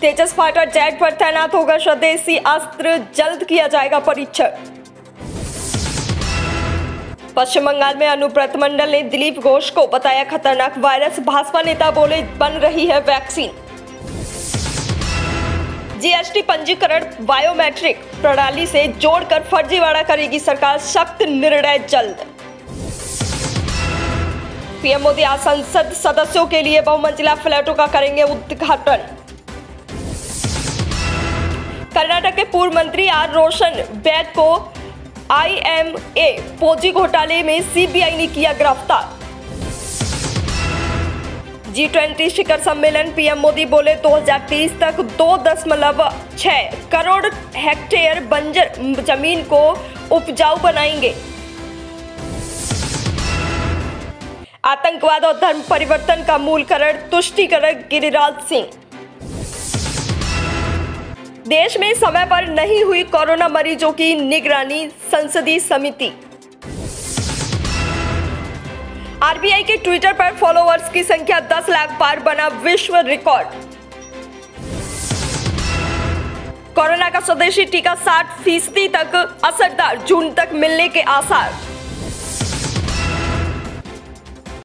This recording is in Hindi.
तेजस फाइटर जेट पर तैनात होगा स्वदेशी अस्त्र जल्द किया जाएगा परीक्षण। पश्चिम बंगाल में अनुव्रत मंडल ने दिलीप घोष को बताया खतरनाक वायरस। भाजपा नेता बोले, बन रही है वैक्सीन। जीएसटी पंजीकरण बायोमेट्रिक प्रणाली से जोड़कर फर्जीवाड़ा करेगी सरकार, सख्त निर्णय जल्द। पीएम मोदी आज संसद सदस्यों के लिए बहुमंजिला फ्लैटों का करेंगे उद्घाटन। कर्नाटक के पूर्व मंत्री आर रोशन बैग को आईएमए पोजी घोटाले में सीबीआई ने किया गिरफ़्तार। जी ट्वेंटी शिखर सम्मेलन पीएम मोदी बोले 2030 तक दो दशमलव छह करोड़ हेक्टेयर बंजर ज़मीन को उपजाऊ बनाएँगे। आतंकवाद और धर्म परिवर्तन का मूल कारण तुष्टिकरण गिरिराज सिंह। देश में समय पर नहीं हुई कोरोना मरीजों की निगरानी संसदीय समिति। आरबीआई के ट्विटर पर फॉलोअर्स की संख्या 10 लाख पार बना विश्व रिकॉर्ड। कोरोना का स्वदेशी टीका 60 फ़ीसदी तक असरदार जून तक मिलने के आसार।